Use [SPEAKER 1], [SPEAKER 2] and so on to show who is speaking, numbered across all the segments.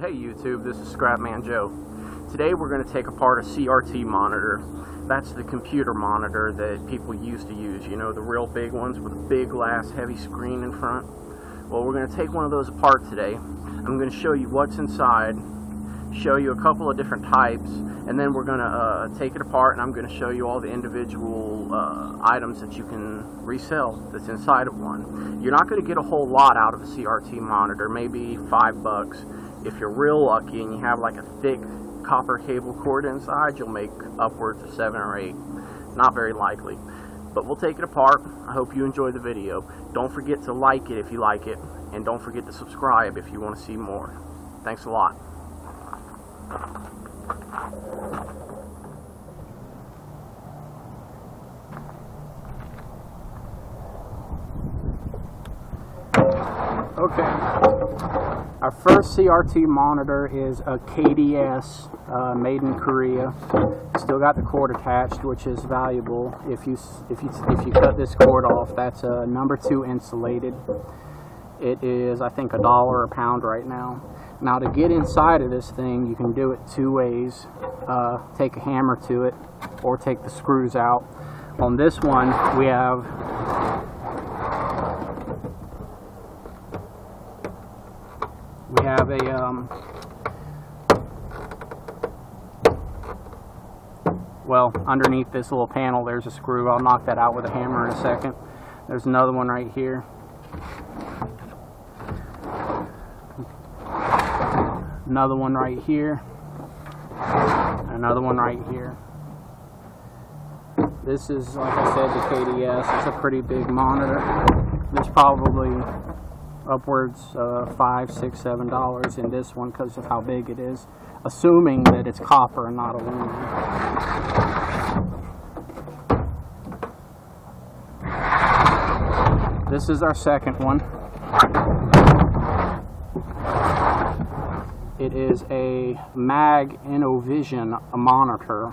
[SPEAKER 1] Hey YouTube, this is Scrapman Joe. Today we're going to take apart a CRT monitor. That's the computer monitor that people used to use, you know, the real big ones with a big glass heavy screen in front. Well, we're going to take one of those apart today. I'm going to show you what's inside, show you a couple of different types, and then we're going to uh, take it apart and I'm going to show you all the individual uh, items that you can resell that's inside of one. You're not going to get a whole lot out of a CRT monitor, maybe five bucks if you're real lucky and you have like a thick copper cable cord inside, you'll make upwards of seven or eight. Not very likely. But we'll take it apart. I hope you enjoy the video. Don't forget to like it if you like it. And don't forget to subscribe if you want to see more. Thanks a lot. Okay. Our first CRT monitor is a KDS uh, made in Korea. Still got the cord attached, which is valuable. If you if you if you cut this cord off, that's a number two insulated. It is I think a dollar a pound right now. Now to get inside of this thing, you can do it two ways. Uh, take a hammer to it, or take the screws out. On this one, we have we have a um, well underneath this little panel there's a screw. I'll knock that out with a hammer in a second. There's another one right here. Another one right here. Another one right here. This is like I said the KDS it's a pretty big monitor. There's probably upwards uh, five, six, seven dollars in this one because of how big it is, assuming that it's copper and not aluminum. This is our second one. It is a MAG Innovision monitor,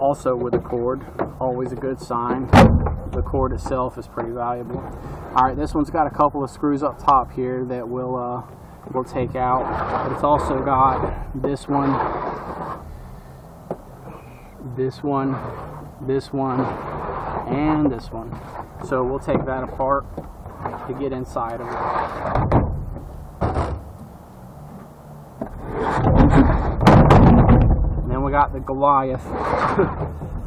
[SPEAKER 1] also with a cord, always a good sign the cord itself is pretty valuable. All right, this one's got a couple of screws up top here that we'll uh, we'll take out. But it's also got this one, this one, this one, and this one. So we'll take that apart to get inside of it. Then we got the Goliath.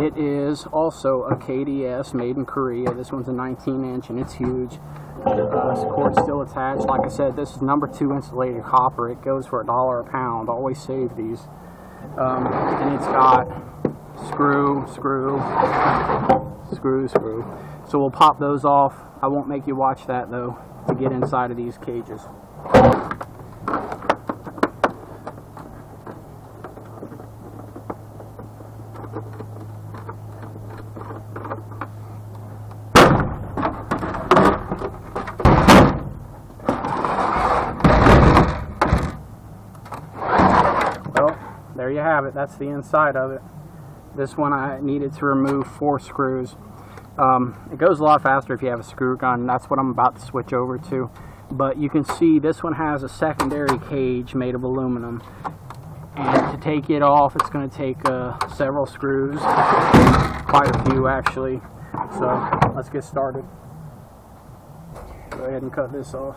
[SPEAKER 1] It is also a KDS made in Korea. This one's a 19 inch and it's huge. Uh, cord's still attached. Like I said, this is number two insulated copper. It goes for a dollar a pound. Always save these. Um, and it's got screw, screw, screw, screw. So we'll pop those off. I won't make you watch that though to get inside of these cages. there you have it. That's the inside of it. This one I needed to remove four screws. Um, it goes a lot faster if you have a screw gun. That's what I'm about to switch over to. But you can see this one has a secondary cage made of aluminum. And to take it off, it's going to take uh, several screws. Quite a few, actually. So let's get started. Go ahead and cut this off.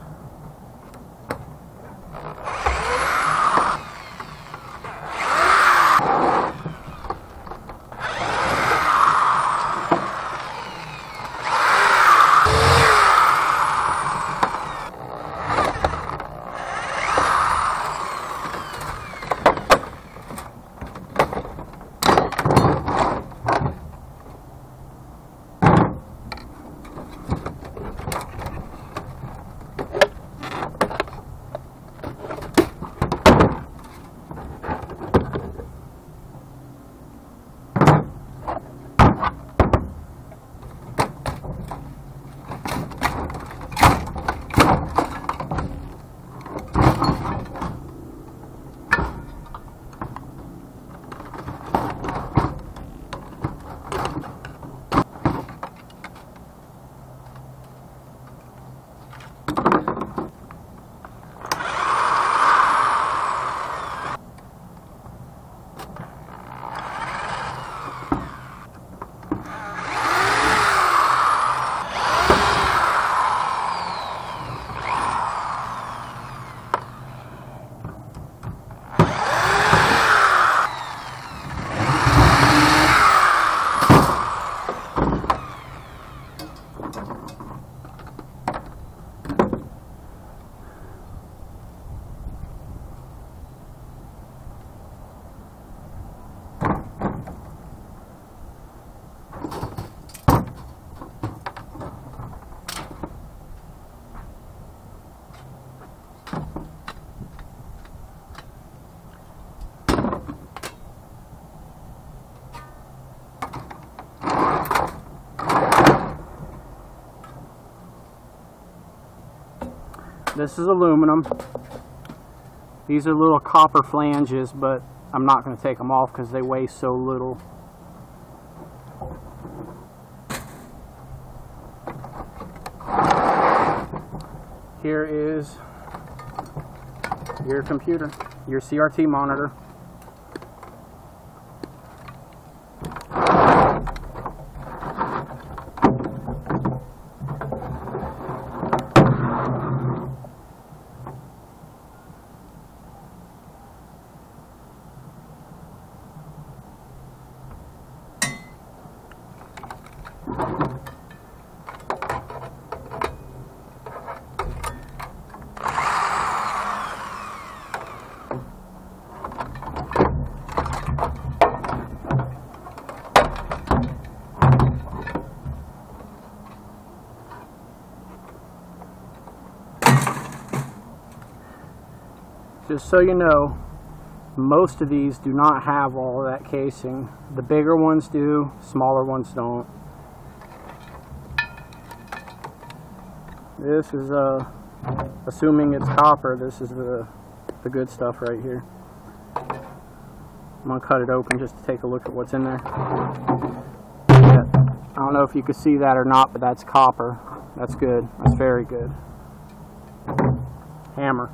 [SPEAKER 1] This is aluminum. These are little copper flanges, but I'm not going to take them off because they weigh so little. Here is your computer, your CRT monitor. Just so you know, most of these do not have all of that casing. The bigger ones do, smaller ones don't. This is, uh, assuming it's copper, this is the, the good stuff right here. I'm going to cut it open just to take a look at what's in there. Yeah, I don't know if you can see that or not, but that's copper. That's good. That's very good. Hammer.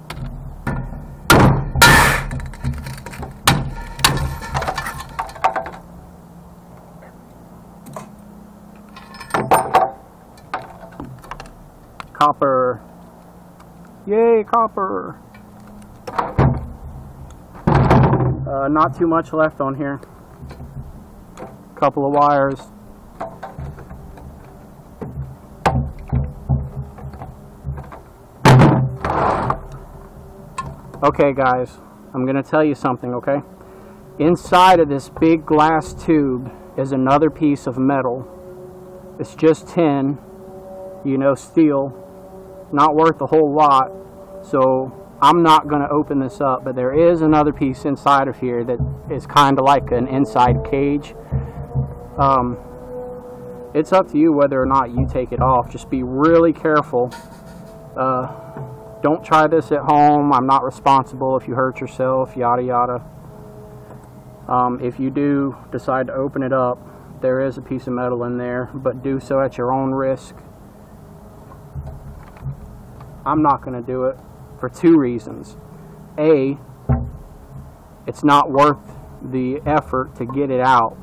[SPEAKER 1] Copper. Yay, copper. Uh, not too much left on here. Couple of wires. Okay guys, I'm going to tell you something, okay? Inside of this big glass tube is another piece of metal. It's just tin, you know, steel, not worth a whole lot. So I'm not going to open this up, but there is another piece inside of here that is kind of like an inside cage. Um, it's up to you whether or not you take it off. Just be really careful. Uh, don't try this at home. I'm not responsible if you hurt yourself, yada yada. Um, if you do decide to open it up, there is a piece of metal in there, but do so at your own risk. I'm not going to do it for two reasons. A, it's not worth the effort to get it out.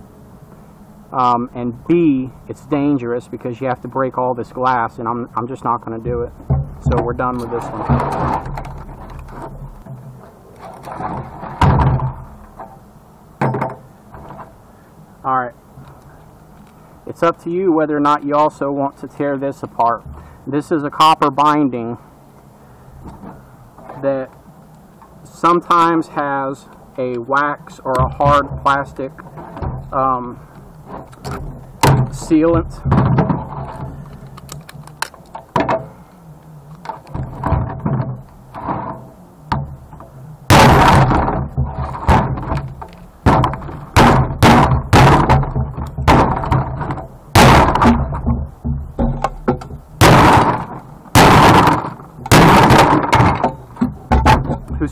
[SPEAKER 1] Um, and B, it's dangerous because you have to break all this glass, and I'm, I'm just not going to do it. So we're done with this one. Alright. It's up to you whether or not you also want to tear this apart. This is a copper binding that sometimes has a wax or a hard plastic um, sealant.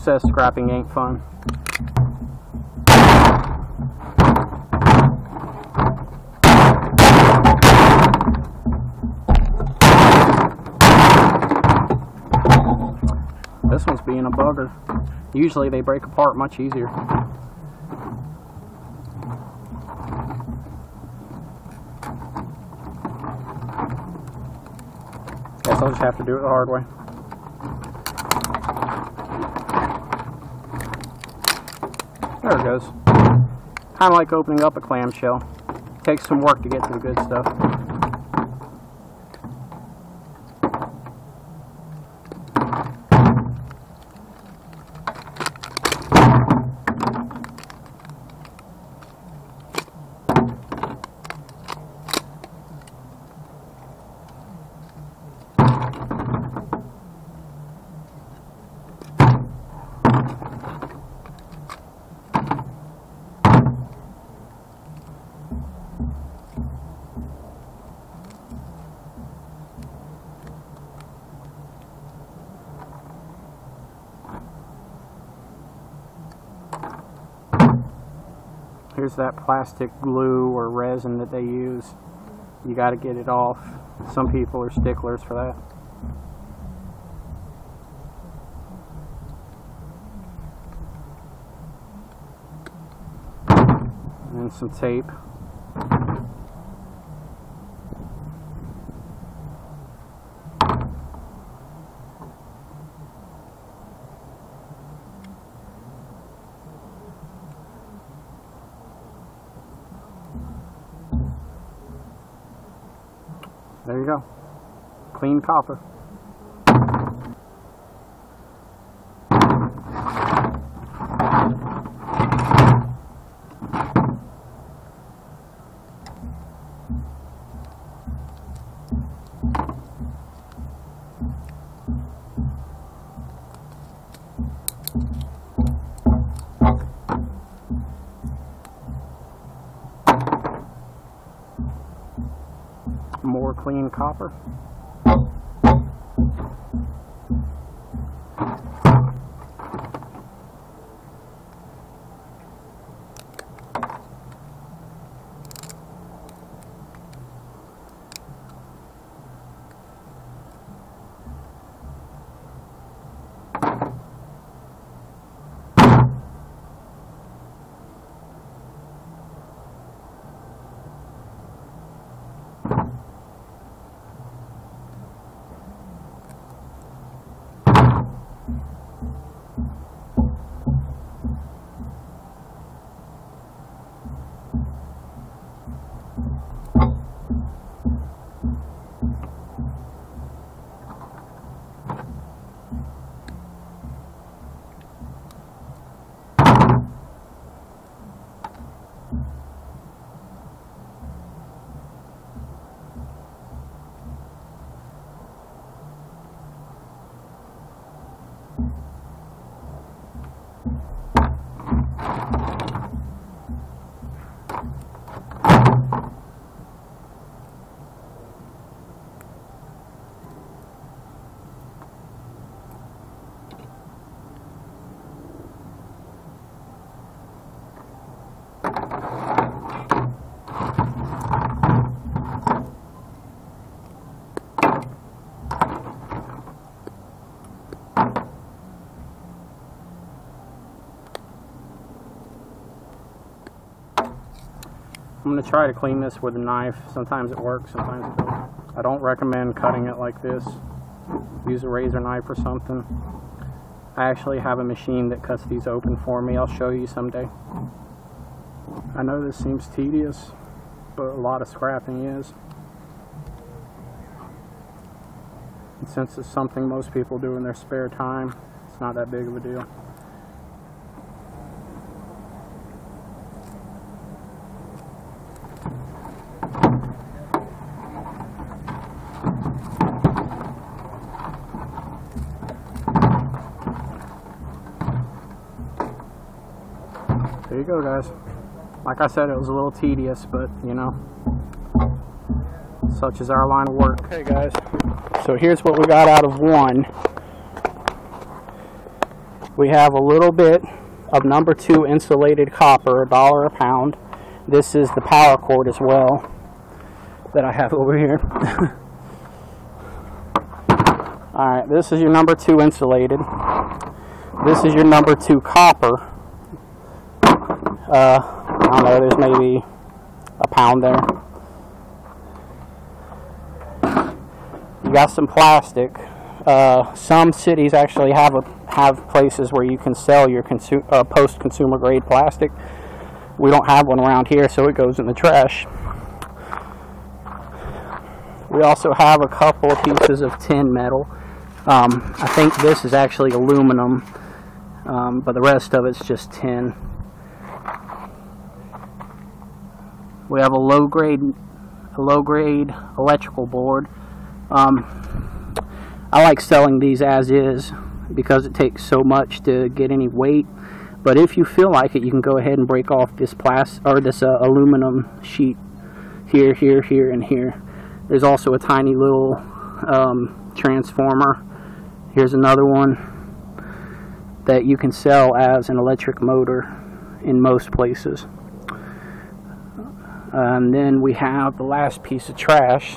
[SPEAKER 1] Says scrapping ain't fun? This one's being a bugger. Usually they break apart much easier. Guess I'll just have to do it the hard way. There it goes. Kind of like opening up a clamshell. Takes some work to get to the good stuff. Here's that plastic glue or resin that they use. You got to get it off. Some people are sticklers for that. And some tape. There you go. Clean copper. Clean copper. I'm going to try to clean this with a knife. Sometimes it works, sometimes it doesn't. I don't recommend cutting it like this. Use a razor knife or something. I actually have a machine that cuts these open for me. I'll show you someday. I know this seems tedious, but a lot of scrapping is. And since it's something most people do in their spare time, it's not that big of a deal. There you go, guys. Like I said, it was a little tedious, but you know, such is our line of work. Okay, guys. So here's what we got out of one. We have a little bit of number two insulated copper, a dollar a pound. This is the power cord as well that I have over here. Alright, this is your number two insulated. This is your number two copper. Uh, I don't know, there's maybe a pound there. You got some plastic. Uh, some cities actually have a, have places where you can sell your uh, post-consumer grade plastic. We don't have one around here, so it goes in the trash. We also have a couple of pieces of tin metal. Um, I think this is actually aluminum, um, but the rest of it's just tin. We have a low grade, a low grade electrical board. Um, I like selling these as is because it takes so much to get any weight. But if you feel like it, you can go ahead and break off this plastic or this uh, aluminum sheet here, here, here, and here. There's also a tiny little um, transformer. Here's another one that you can sell as an electric motor in most places. And then we have the last piece of trash,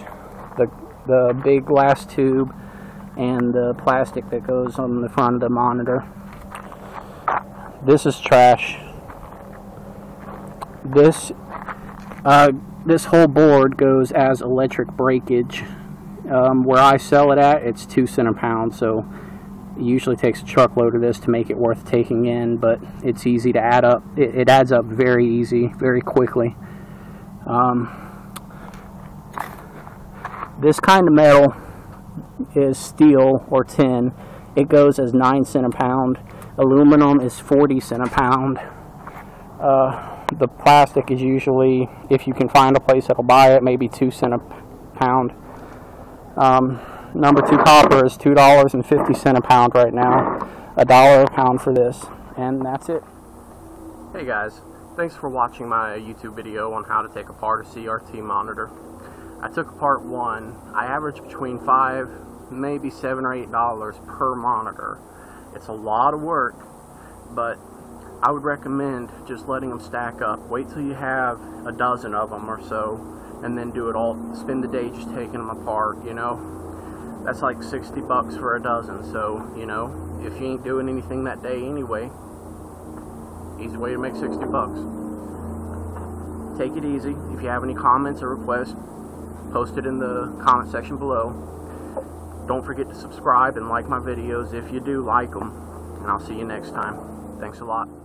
[SPEAKER 1] the, the big glass tube and the plastic that goes on the front of the monitor. This is trash. This uh, this whole board goes as electric breakage. Um, where I sell it at, it's two cent a pound, so it usually takes a truckload of this to make it worth taking in, but it's easy to add up. It, it adds up very easy, very quickly. Um, this kind of metal is steel or tin. It goes as 9 cent a pound. Aluminum is 40 cent a pound. Uh, the plastic is usually, if you can find a place that'll buy it, maybe 2 cent a pound. Um, number two copper is $2.50 a pound right now. A dollar a pound for this. And that's it. Hey guys, thanks for watching my YouTube video on how to take apart a CRT monitor. I took apart one. I average between five, maybe seven or eight dollars per monitor. It's a lot of work, but I would recommend just letting them stack up. Wait till you have a dozen of them or so, and then do it all. Spend the day just taking them apart, you know that's like 60 bucks for a dozen. So, you know, if you ain't doing anything that day anyway, easy way to make 60 bucks. Take it easy. If you have any comments or requests, post it in the comment section below. Don't forget to subscribe and like my videos if you do like them. And I'll see you next time. Thanks a lot.